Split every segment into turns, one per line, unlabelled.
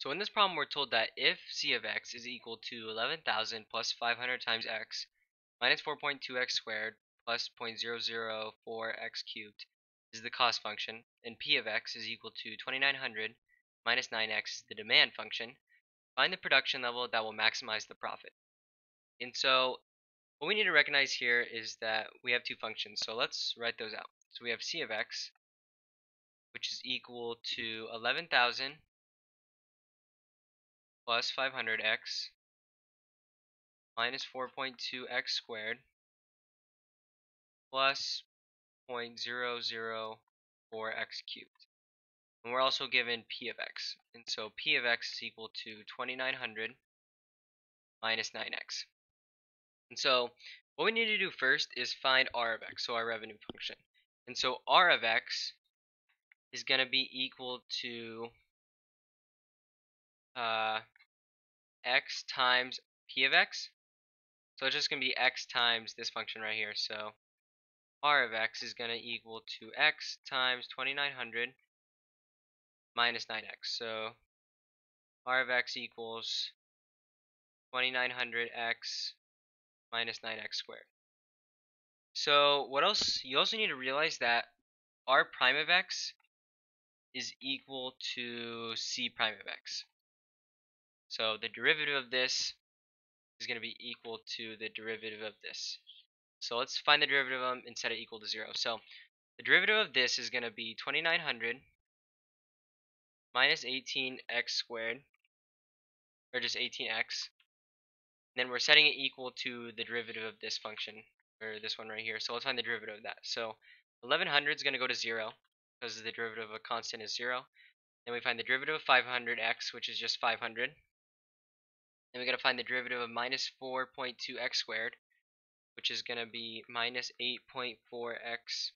So in this problem, we're told that if c of x is equal to 11,000 plus 500 times x minus 4.2x squared plus 0.004x cubed is the cost function, and p of x is equal to 2900 minus 9x is the demand function, find the production level that will maximize the profit. And so what we need to recognize here is that we have two functions. So let's write those out. So we have c of x, which is equal to 11,000 plus 500x minus 4.2x squared plus 0.004x cubed. And we're also given p of x. And so p of x is equal to 2900 minus 9x. And so what we need to do first is find r of x, so our revenue function. And so r of x is going to be equal to uh, x times p of x. So it's just going to be x times this function right here. So r of x is going to equal to x times 2900 minus 9x. So r of x equals 2900x minus 9x squared. So what else? You also need to realize that r prime of x is equal to c prime of x. So the derivative of this is going to be equal to the derivative of this. So let's find the derivative of them and set it equal to 0. So the derivative of this is going to be 2900 minus 18x squared, or just 18x. Then we're setting it equal to the derivative of this function, or this one right here. So let's find the derivative of that. So 1100 is going to go to 0, because the derivative of a constant is 0. Then we find the derivative of 500x, which is just 500. Then we got to find the derivative of minus 4.2x squared, which is going to be minus 8.4x.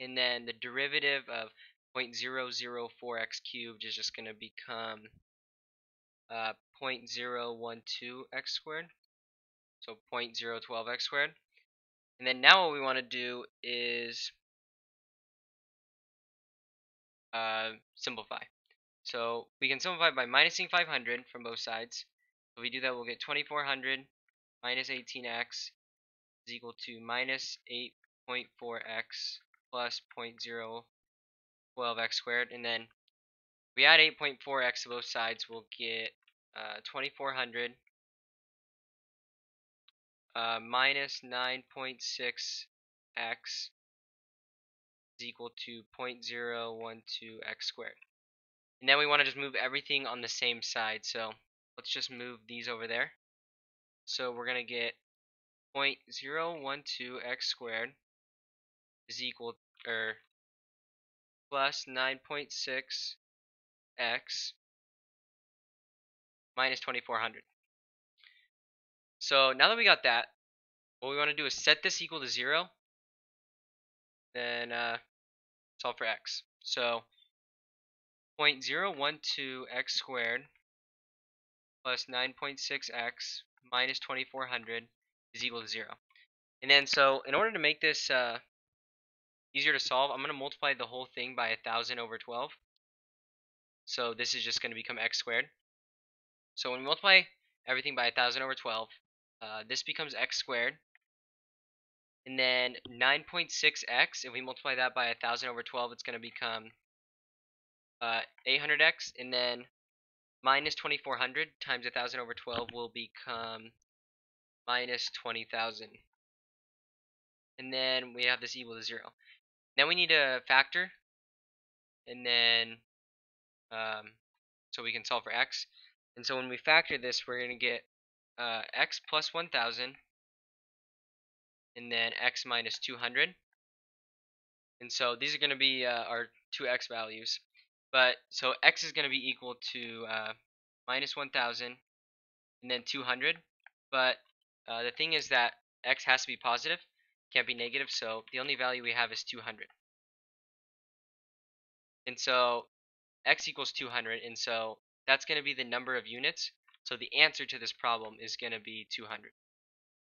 And then the derivative of 0.004x cubed is just going to become uh, 0.012x squared. So 0.012x squared. And then now what we want to do is uh, simplify. So we can simplify by minusing 500 from both sides. If we do that, we'll get 2400 minus 18x is equal to minus 8.4x plus 0.012x squared. And then we add 8.4x to both sides, we'll get uh, 2400 uh, minus 9.6x is equal to 0.012x squared. And then we want to just move everything on the same side. So let's just move these over there. So we're going to get 0.012x squared is equal or plus 9.6x minus 2400. So now that we got that, what we want to do is set this equal to 0, then uh, solve for x. So 0.012x squared plus 9.6x minus 2400 is equal to 0. And then so in order to make this uh, easier to solve, I'm going to multiply the whole thing by 1000 over 12. So this is just going to become x squared. So when we multiply everything by 1000 over 12, uh, this becomes x squared. And then 9.6x, if we multiply that by 1000 over 12, it's going to become uh, 800x. And then minus 2400 times 1000 over 12 will become minus 20,000. And then we have this equal to 0. Then we need a factor. And then, um, so we can solve for x. And so when we factor this, we're going to get uh, x plus 1000 and then x minus 200. And so these are going to be uh, our two x values. But so x is going to be equal to uh, minus 1000 and then 200. But uh, the thing is that x has to be positive, can't be negative, so the only value we have is 200. And so x equals 200, and so that's going to be the number of units. So the answer to this problem is going to be 200.